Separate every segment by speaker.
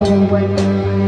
Speaker 1: 哦。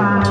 Speaker 1: fine.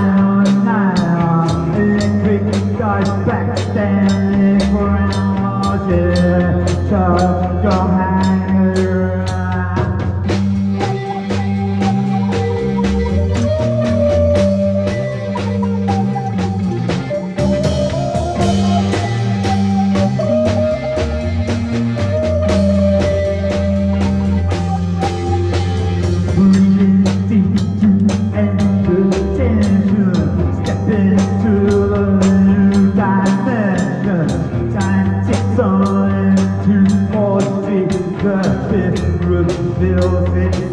Speaker 1: virou feliz.